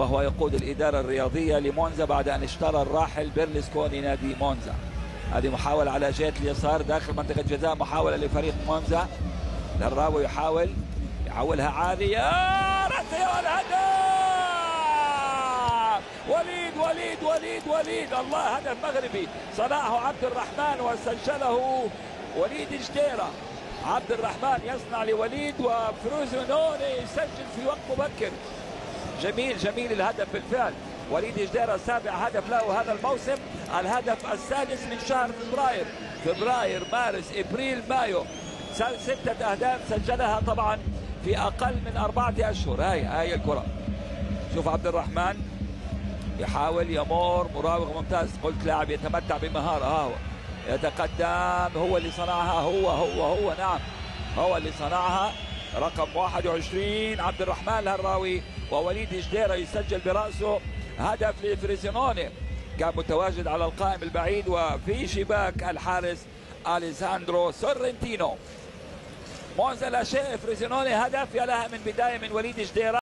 وهو يقود الإدارة الرياضية لمونزا بعد أن اشترى الراحل بيرلسكوني نادي مونزا. هذه محاولة على جهة اليسار داخل منطقة جزاء محاولة لفريق مونزا. الراوي يحاول يحولها عالية رأسية والهدف وليد وليد وليد وليد. الله هدف مغربي. صنعه عبد الرحمن وسجله وليد جديرة. عبد الرحمن يصنع لوليد وفروزونوني يسجل في وقت مبكر. جميل جميل الهدف بالفعل. وليد جديرة سابع هدف له هذا الموسم الهدف السادس من شهر فبراير. فبراير مارس إبريل مايو. ستة أهداف سجلها طبعا في أقل من أربعة أشهر. هاي هاي الكرة. شوف عبد الرحمن يحاول يمر مراوغ ممتاز. قلت لاعب يتمتع بمهارة. ها هو. يتقدم هو اللي صنعها هو هو هو. نعم هو اللي صنعها. رقم 21 عبد الرحمن الهراوي ووليد جديرة يسجل برأسه. هدف لفريزينوني كان متواجد على القائم البعيد وفي شباك الحارس أليساندرو سورنتينو. مونزا لا شيء فريزينوني هدف يا لها من بداية من وليد جديرة